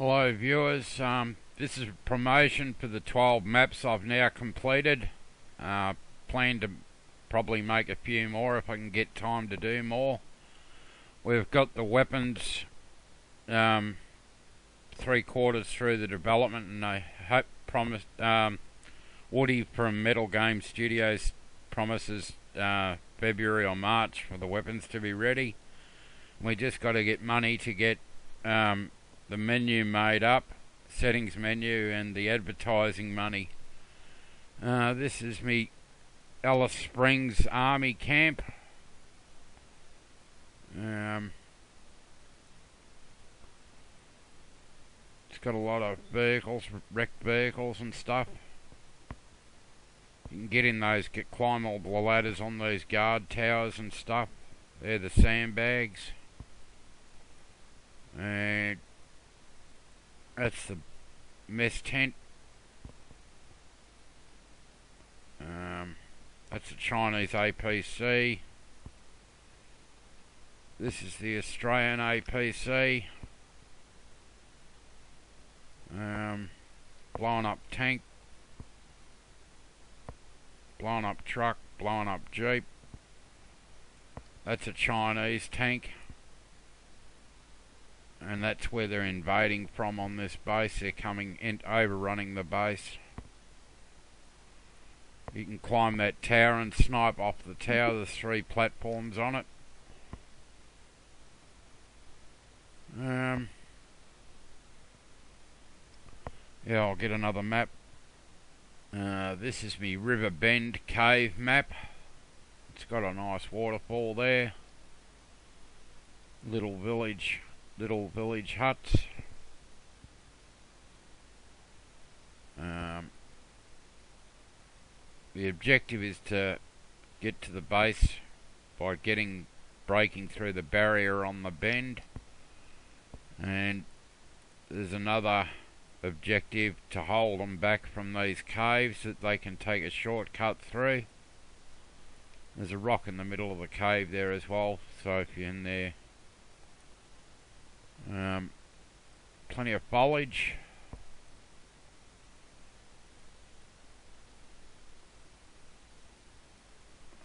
Hello viewers, um, this is a promotion for the 12 maps I've now completed. Uh, plan to probably make a few more if I can get time to do more. We've got the weapons um, three quarters through the development and I hope promise um, Woody from Metal Game Studios promises uh, February or March for the weapons to be ready. We just got to get money to get um, the menu made up, settings menu, and the advertising money. Uh, this is me Alice Springs Army Camp. Um, it's got a lot of vehicles, wrecked vehicles and stuff. You can get in those, get climb all the ladders on these guard towers and stuff. They're the sandbags. And that's the mess tent. Um, that's a Chinese APC. This is the Australian APC. Um, blown up tank. Blown up truck. Blown up jeep. That's a Chinese tank and that's where they're invading from on this base. They're coming in, overrunning the base. You can climb that tower and snipe off the tower. There's three platforms on it. Um, yeah, I'll get another map. Uh, this is me River Bend cave map. It's got a nice waterfall there. Little village little village huts. Um, the objective is to get to the base by getting breaking through the barrier on the bend and there's another objective to hold them back from these caves that they can take a shortcut through there's a rock in the middle of the cave there as well so if you're in there um, plenty of foliage.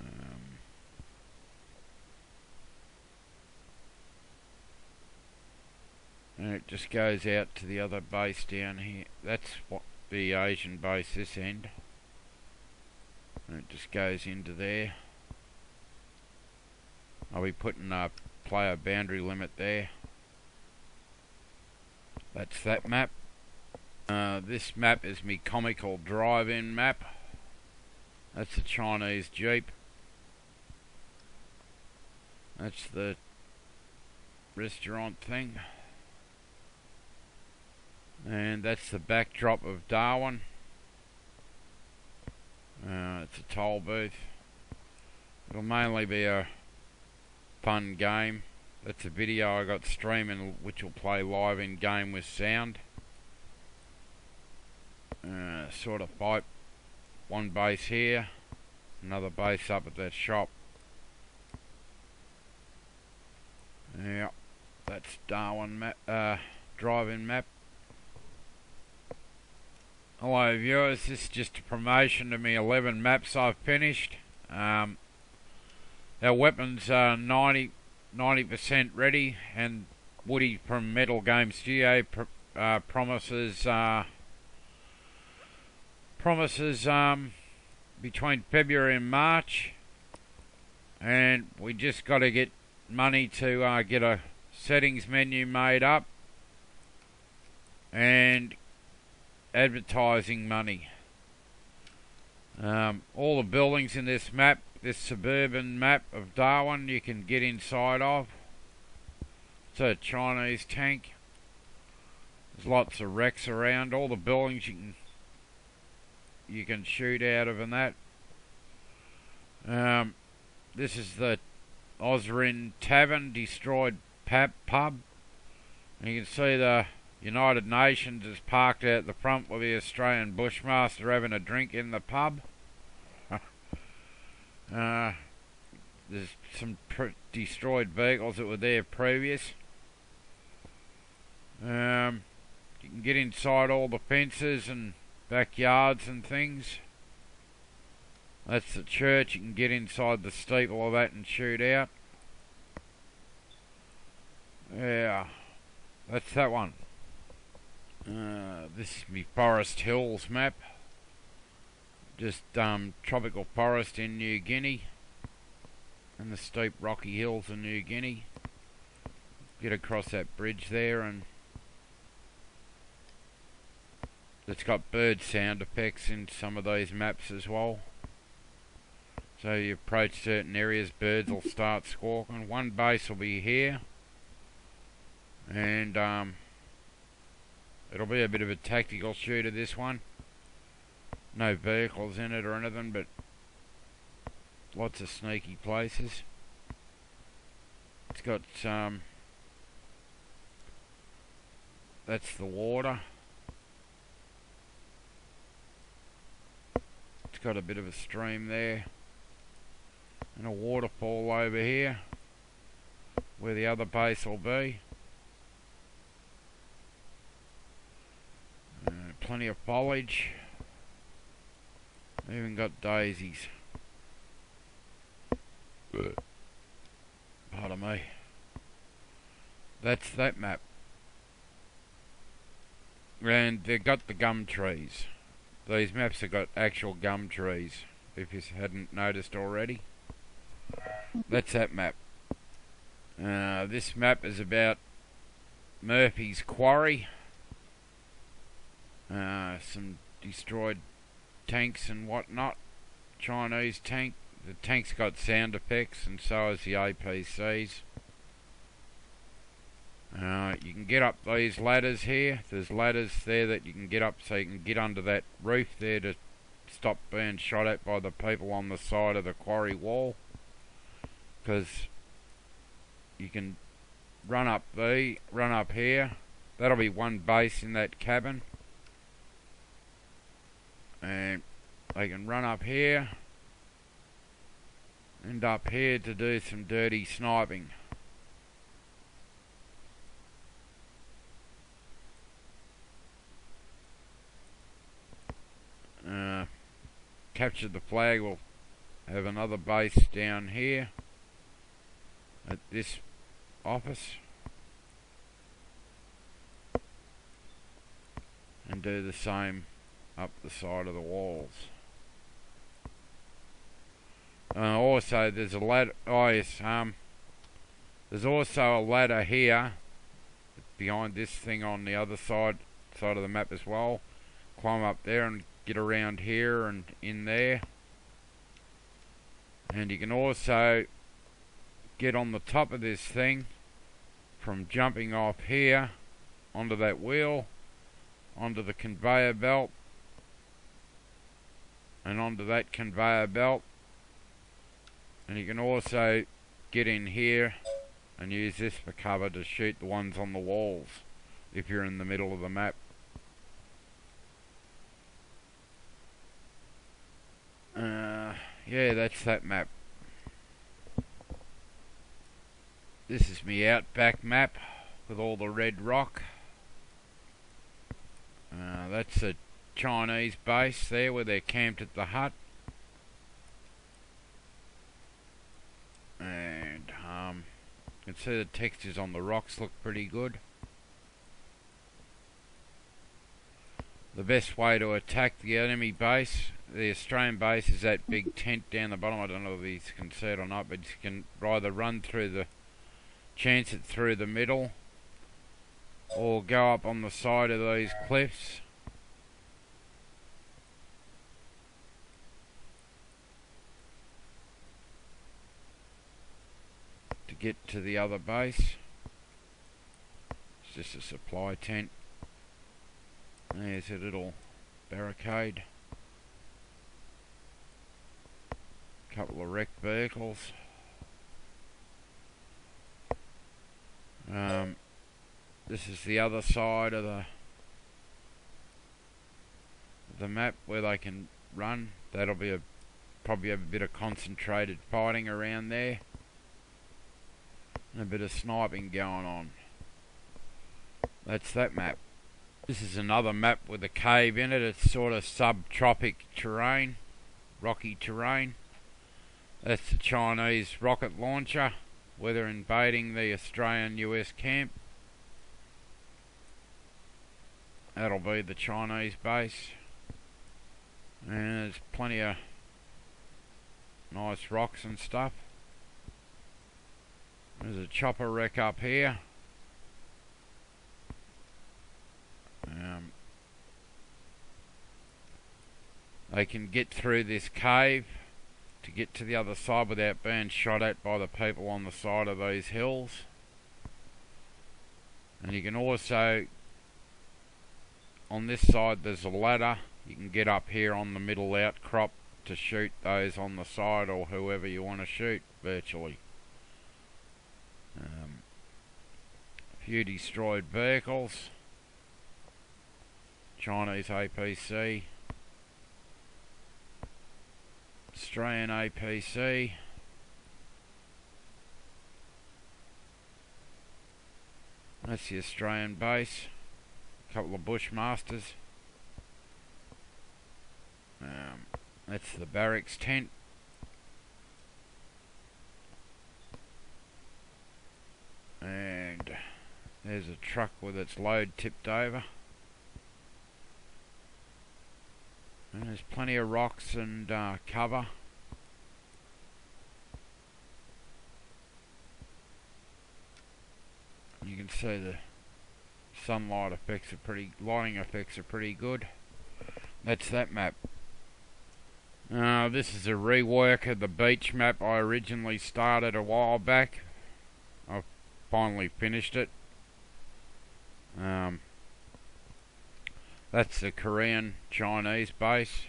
Um, and it just goes out to the other base down here. That's what the Asian base this end. And it just goes into there. I'll be putting a player boundary limit there. That's that map. Uh, this map is me comical drive-in map. That's the Chinese Jeep. That's the restaurant thing. And that's the backdrop of Darwin. Uh, it's a toll booth. It'll mainly be a fun game. That's a video I got streaming which will play live in game with sound. Uh, sort of fight. One base here, another base up at that shop. Yeah, that's Darwin map, uh, driving map. Hello viewers, this is just a promotion to me 11 maps I've finished. Um, our weapons are 90 90% ready, and Woody from Metal Game Studio pr uh, promises uh, promises um, between February and March, and we just got to get money to uh, get a settings menu made up and advertising money. Um, all the buildings in this map this suburban map of Darwin you can get inside of. It's a Chinese tank. There's lots of wrecks around. All the buildings you can you can shoot out of and that. Um, this is the Osrin Tavern destroyed pub. And you can see the United Nations is parked out the front with the Australian Bushmaster having a drink in the pub. Uh, there's some destroyed vehicles that were there previous. Um, You can get inside all the fences and backyards and things. That's the church. You can get inside the steeple of that and shoot out. Yeah, that's that one. Uh, this is me Forest Hills map. Just um, tropical forest in New Guinea and the steep rocky hills of New Guinea. Get across that bridge there and it's got bird sound effects in some of those maps as well. So you approach certain areas, birds will start squawking. One base will be here and um, it'll be a bit of a tactical shooter this one. No vehicles in it or anything, but lots of sneaky places. It's got um, that's the water. It's got a bit of a stream there and a waterfall over here where the other base will be. Uh, plenty of foliage. Even got daisies. Pardon me. That's that map. And they've got the gum trees. These maps have got actual gum trees, if you hadn't noticed already. That's that map. Uh, this map is about Murphy's Quarry. Uh, some destroyed tanks and whatnot. Chinese tank. The tank's got sound effects, and so has the APCs. Uh, you can get up these ladders here. There's ladders there that you can get up so you can get under that roof there to stop being shot at by the people on the side of the quarry wall. Because you can run up the run up here. That'll be one base in that cabin and I can run up here and up here to do some dirty sniping. Uh, capture the flag we'll have another base down here at this office and do the same up the side of the walls. Uh, also, there's a ladder. Oh yes, um, there's also a ladder here behind this thing on the other side side of the map as well. Climb up there and get around here and in there. And you can also get on the top of this thing from jumping off here onto that wheel, onto the conveyor belt, and onto that conveyor belt and you can also get in here and use this for cover to shoot the ones on the walls if you're in the middle of the map. Uh, yeah, that's that map. This is me outback map with all the red rock. Uh, that's a Chinese base there where they're camped at the hut. And um, you can see the textures on the rocks look pretty good. The best way to attack the enemy base, the Australian base, is that big tent down the bottom. I don't know if you can see it or not, but you can either run through the, chance it through the middle, or go up on the side of these cliffs get to the other base. It's just a supply tent. There's a little barricade. Couple of wrecked vehicles. Um, this is the other side of the the map where they can run. That'll be a probably a bit of concentrated fighting around there a bit of sniping going on. That's that map. This is another map with a cave in it. It's sort of subtropic terrain, rocky terrain. That's the Chinese rocket launcher where they're invading the Australian US camp. That'll be the Chinese base. And there's plenty of nice rocks and stuff. There's a chopper wreck up here. Um, they can get through this cave to get to the other side without being shot at by the people on the side of these hills. And you can also, on this side there's a ladder, you can get up here on the middle outcrop to shoot those on the side or whoever you want to shoot virtually. Um, a few destroyed vehicles. Chinese APC. Australian APC. That's the Australian base. A couple of Bushmasters. Um, that's the barracks tent. And there's a truck with its load tipped over. And there's plenty of rocks and uh, cover. You can see the sunlight effects are pretty, lighting effects are pretty good. That's that map. Uh, this is a rework of the beach map I originally started a while back. I've finally finished it. Um, that's the Korean Chinese base.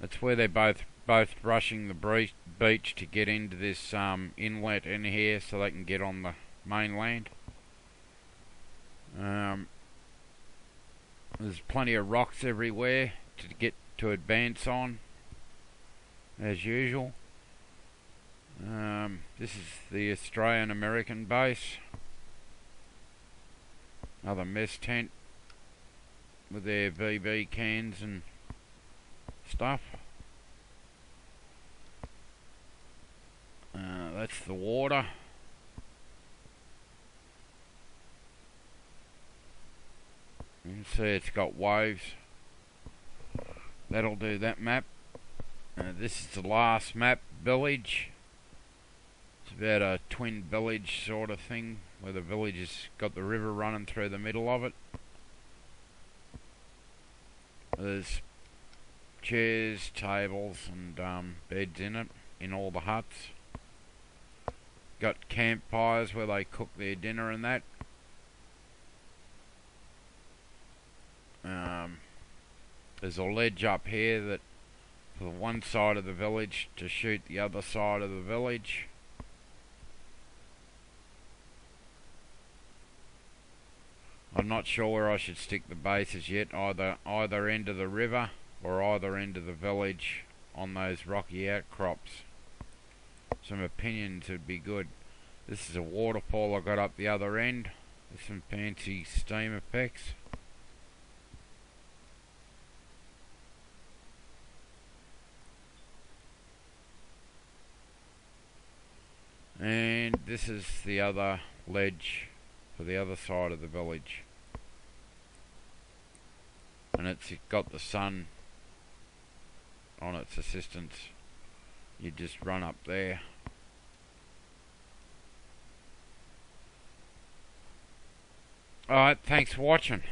That's where they're both both rushing the beach to get into this um, inlet in here so they can get on the mainland. Um, there's plenty of rocks everywhere to get to advance on, as usual. Um, this is the Australian American base. Another mess tent with their VB cans and stuff. Uh, that's the water. You can see it's got waves. That'll do that map. Uh, this is the last map, village. About a twin village sort of thing, where the village has got the river running through the middle of it. There's chairs, tables, and um, beds in it, in all the huts. Got campfires where they cook their dinner and that. Um, there's a ledge up here that for one side of the village to shoot the other side of the village. I'm not sure where I should stick the bases yet, either either end of the river or either end of the village on those rocky outcrops. Some opinions would be good. This is a waterfall I got up the other end. There's some fancy steam effects. And this is the other ledge for the other side of the village. And it's got the sun on its assistance. You just run up there. Alright, thanks for watching.